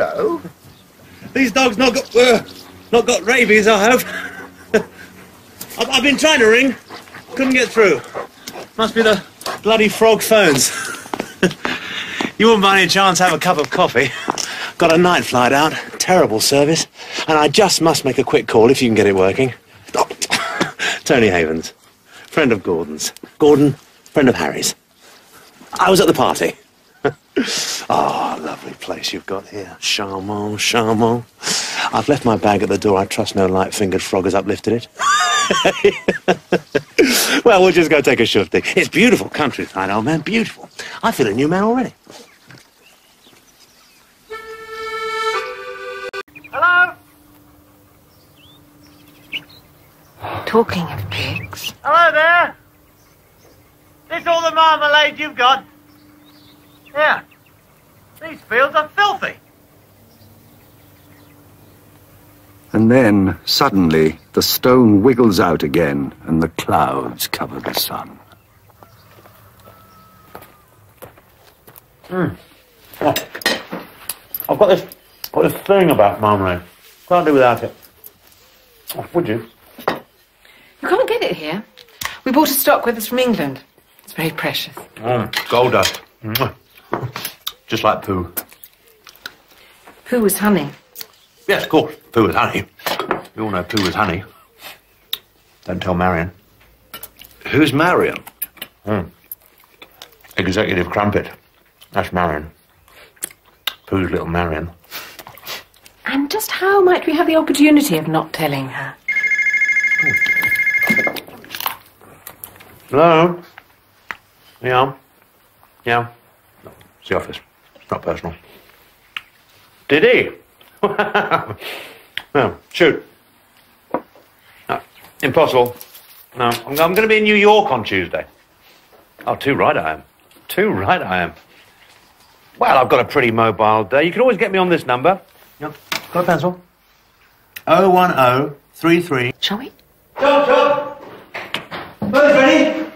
Hello. These dogs not got uh, not got rabies, I hope. I've, I've been trying to ring, couldn't get through. Must be the bloody frog phones. you wouldn't by any chance have a cup of coffee? Got a night flight out, terrible service, and I just must make a quick call if you can get it working. Tony Havers, friend of Gordon's. Gordon, friend of Harry's. I was at the party. Oh, lovely place you've got here. Charmant, charmant. I've left my bag at the door. I trust no light-fingered frog has uplifted it. well, we'll just go take a short shufti. It's beautiful countryside, old man. Beautiful. I feel a new man already. Hello? Talking of pigs. Hello there? This all the marmalade you've got? Yeah. These fields are filthy. And then, suddenly, the stone wiggles out again, and the clouds cover the sun. Mm. Oh. I've got this, got this thing about marmalade. Can't do without it. Oh, would you? You can't get it here. We bought a stock with us from England. It's very precious. Mm, gold dust. Mwah. Just like poo. Poo was honey. Yes, of course. Poo is honey. We all know poo is honey. Don't tell Marion. Who's Marion? Hmm. Executive Crumpet. That's Marion. Pooh's little Marion. And just how might we have the opportunity of not telling her? Hello? Yeah? Yeah? No, it's the office. It's not personal. Did he? no, shoot. No, impossible. No, I'm, I'm going to be in New York on Tuesday. Oh, too right I am. Too right I am. Well, I've got a pretty mobile day. You can always get me on this number. Yep. Got a pencil? 010 33. Shall we? Chop, chop! Food's ready?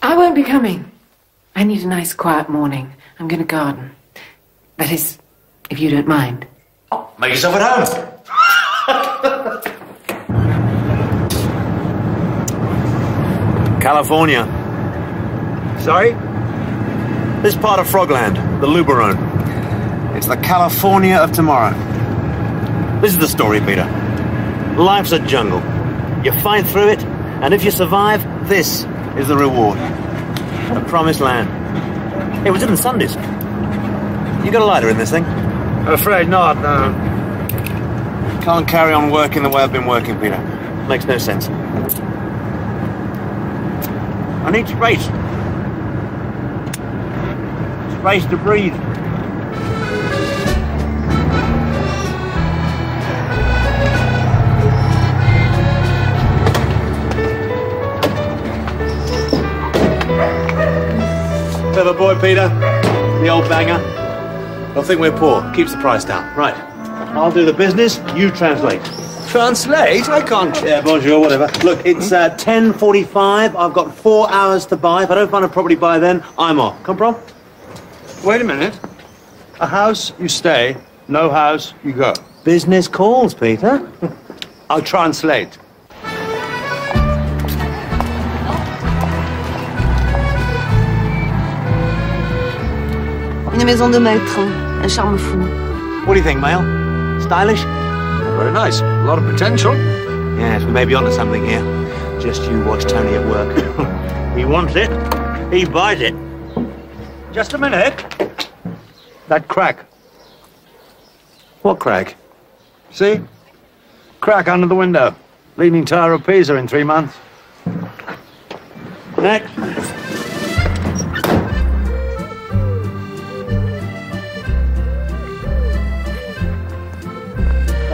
I won't be coming. I need a nice quiet morning. I'm going to garden. That is, if you don't mind. Oh, make yourself at home. California. Sorry? This part of Frogland, the Luberon. It's the California of tomorrow. This is the story, Peter. Life's a jungle. You fight through it, and if you survive, this is the reward. The promised land. It was in Sundays? You got a lighter in this thing? Afraid not, no. Can't carry on working the way I've been working, Peter. Makes no sense. I need space. Space to breathe. Clever boy, Peter. The old banger. Don't think we're poor. Keeps the price down. Right. I'll do the business. You translate. Translate? I can't. Yeah, bonjour, whatever. Look, it's uh, 10.45. I've got four hours to buy. If I don't find a property by then, I'm off. Come Comprend? Wait a minute. A house, you stay. No house, you go. Business calls, Peter. I'll translate. Une maison de maître, un charme fou. What do you think, Mayle? Stylish? Very nice. A lot of potential. Yes, we may be onto something here. Just you watch Tony at work. he wants it. He buys it. Just a minute. That crack. What crack? See? Crack under the window. Leaning Tower of Pisa in three months. Next.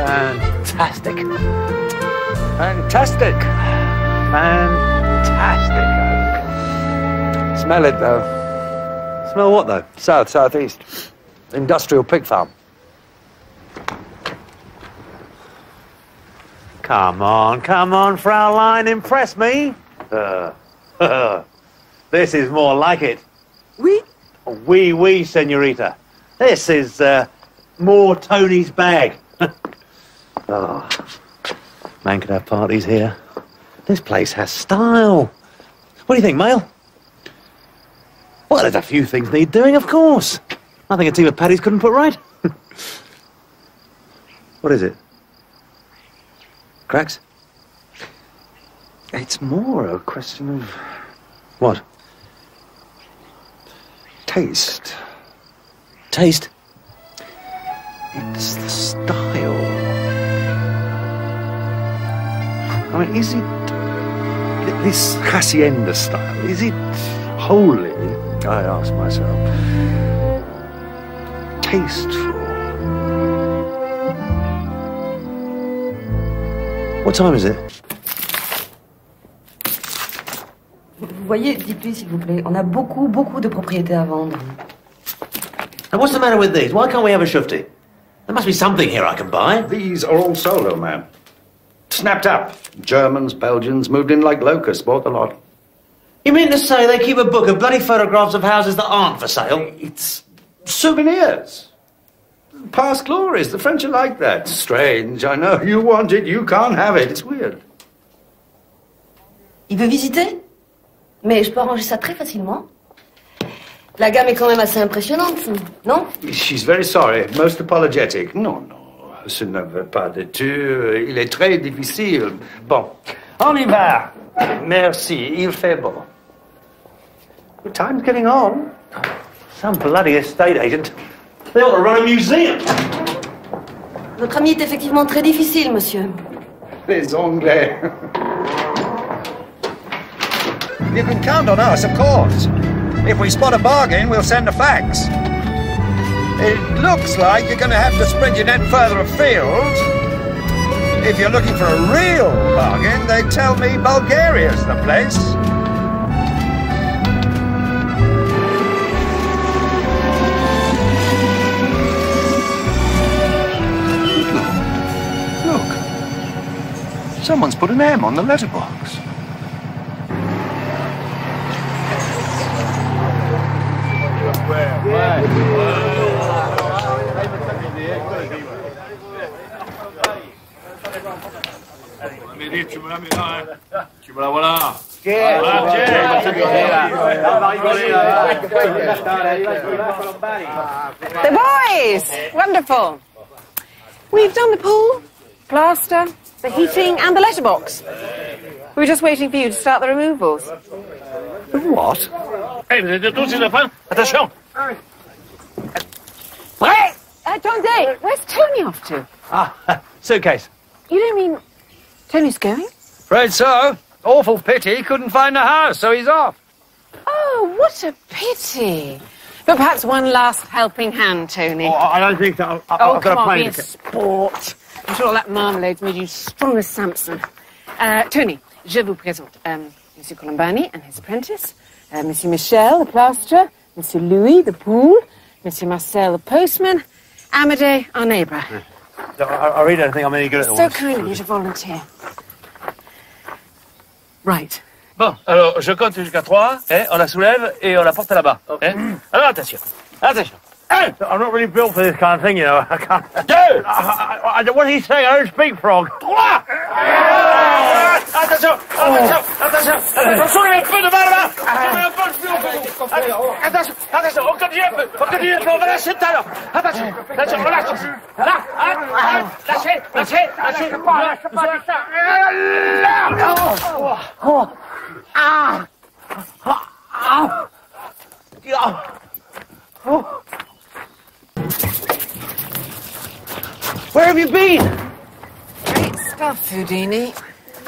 Fantastic. Fantastic. Fantastic. Smell it, though. Smell what, though? South, southeast. Industrial pig farm. Come on, come on, Fraulein, impress me. Uh, this is more like it. Oui? Oui, oui, senorita. This is, uh, more Tony's bag. Oh, man could have parties here. This place has style. What do you think, Mayle? Well, there's a few things need doing, of course. Nothing a team of paddies couldn't put right. what is it? Cracks? It's more a question of What? taste. Taste? It's I mean, is it this hacienda style? Is it wholly, I ask myself, tasteful? What time is it? Vous voyez, dites-lui s'il vous plaît, on a beaucoup, beaucoup de propriétés à vendre. And what's the matter with these? Why can't we have a shifty? There must be something here I can buy. These are all solo, man. Snapped up. Germans, Belgians, moved in like locusts, bought the lot. You mean to say they keep a book of bloody photographs of houses that aren't for sale? It's souvenirs. Past glories. The French are like that. Strange, I know. You want it, you can't have it. It's weird. Il veut visiter Mais je peux arranger ça très facilement. La gamme est quand même assez impressionnante, non She's very sorry, most apologetic. Non, non, ce ne veut pas de tu. Il est très difficile. Bon, on y va. Merci, il fait beau. The time's getting on. Some bloody estate agent. They ought to run a museum. Notre ami est effectivement très difficile, monsieur. Les Anglais. You can count on us, of course. If we spot a bargain, we'll send a fax. It looks like you're going to have to spread your net further afield. If you're looking for a real bargain, they tell me Bulgaria's the place. Look. Someone's put an M on the letterbox. Tu me la hein. Tu me la voilà. The boys! Wonderful. We've done the pool, plaster, the heating, and the letterbox. We were just waiting for you to start the removals. What? Hey, vous êtes tous sur la fin Attention Hey! Uh, John Day, where's Tony off to? Ah, suitcase. You don't mean Tony's going? Afraid so. Awful pity. He couldn't find a house, so he's off. Oh, what a pity. But perhaps one last helping hand, Tony. Oh, I don't think that. I, Oh, I've come got a on, plane be a ticket. sport. I'm sure all that marmalade's made you strong as Samson. Uh, Tony, je vous présente um, Monsieur Colombani and his apprentice, uh, Monsieur Michel, the plasterer, Monsieur Louis, the pool, Monsieur Marcel, the postman, Amadei, our neighbour. I, I really don't think I'm any good at all. So kind of you to volunteer. Right. Bon, alors je compte jusqu'à 3, hein, on la soulève et on la porte là-bas. Hein. Alors attention, attention. Un, I'm not really built for this kind of thing, you know. I can't. deux, I, I, I, what did he say? I don't speak frog. trois. Attention, attention, attention, attention, soulevez. Soulevez un peu le haut. Attention, attention, on continue un peu, on continue un peu, on va lâcher tout à l'heure. Attention, attention, relâche. Là, hein, hein, lâchez, lâchez, lâchez. Lâchez pas, lâchez pas, lâchez pas. Là. Where have you been? Great stuff, Houdini.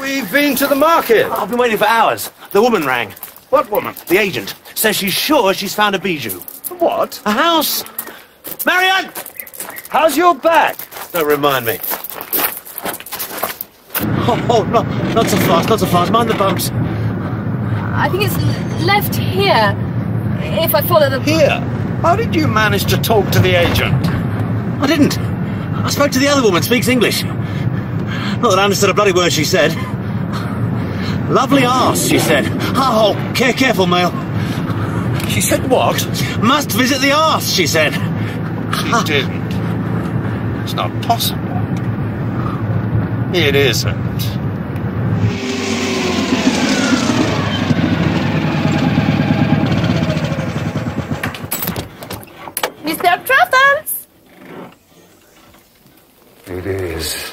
We've been to the market. I've been waiting for hours. The woman rang. What woman? The agent says she's sure she's found a bijou. What? A house. Marianne! How's your back? Don't remind me. Oh, oh, not, not so fast, not so fast. Mind the bumps. I think it's left here. If I follow the... Here. How did you manage to talk to the agent? I didn't. I spoke to the other woman, speaks English. Not that I understood a bloody word she said. Lovely arse, she said. Oh, care, careful, Mayle. She said what? Must visit the arse, she said. She didn't. Not possible. It isn't. Mr. Truffles! It is.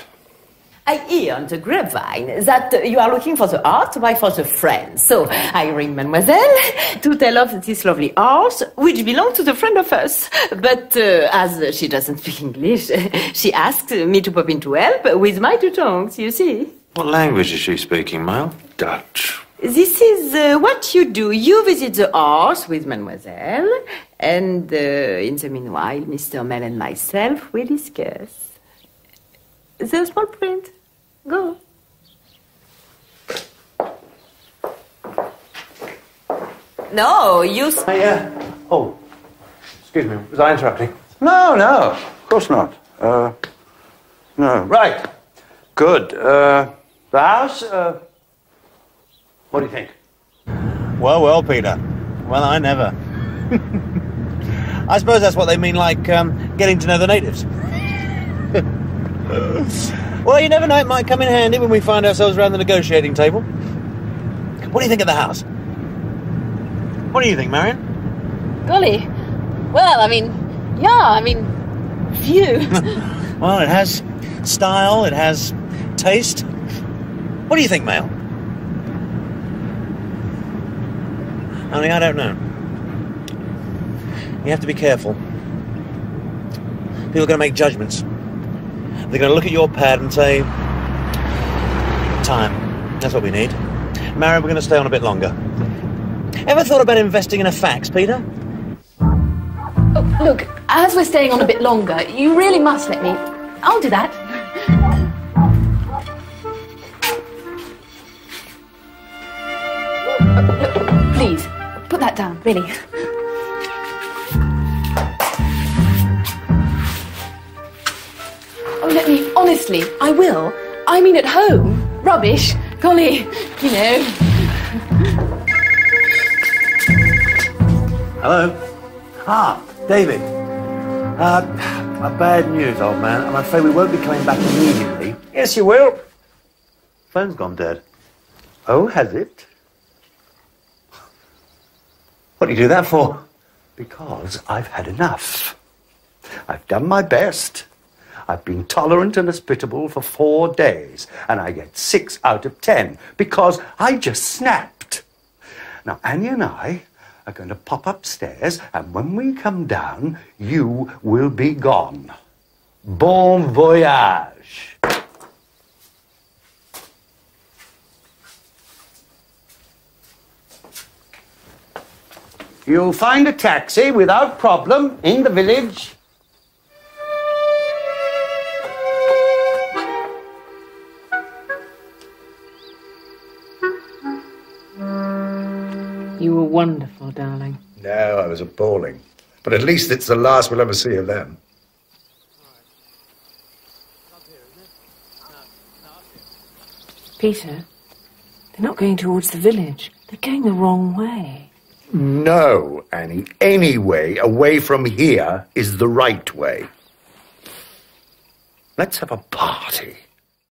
I hear on the grapevine that you are looking for the art wife for the friend. So I ring Mademoiselle to tell of this lovely horse, which belongs to the friend of us. But uh, as she doesn't speak English, she asked me to pop in to help with my two tongues, you see. What language is she speaking, Mal? Dutch. This is uh, what you do. You visit the horse with Mademoiselle, and uh, in the meanwhile, Mr. Mel and myself will discuss. The small print. Go. No, you. s- Hey, uh, oh, excuse me, was I interrupting? No, no, of course not. Uh, no. Right. Good. Uh, the house, uh, what do you think? Well, well, Peter. Well, I never. I suppose that's what they mean, like um, getting to know the natives. well, you never know; it might come in handy when we find ourselves around the negotiating table. What do you think of the house? What do you think, Marion? Golly. Well, I mean, yeah, I mean, view. Well, it has style, it has taste. What do you think, Mel? Only I don't know. You have to be careful. People are going to make judgments. They're going to look at your pad and say, time. That's what we need. Marion, we're going to stay on a bit longer. Ever thought about investing in a fax, Peter? Look, as we're staying on a bit longer, you really must let me. I'll do that. Please, put that down, really. Honestly, I will. I mean, at home. Rubbish. Golly, you know. Hello? Ah, David. Uh, bad news, old man. I'm afraid we won't be coming back immediately. Yes, you will. Phone's gone dead. Oh, has it? What do you do that for? Because I've had enough. I've done my best. I've been tolerant and hospitable for four days, and I get six out of ten because I just snapped. Now, Annie and I are going to pop upstairs, and when we come down, you will be gone. Bon voyage. You'll find a taxi without problem in the village. You were wonderful, darling. No, I was appalling. But at least it's the last we'll ever see of them. Peter, they're not going towards the village. They're going the wrong way. No, Annie. Any way away from here is the right way. Let's have a party.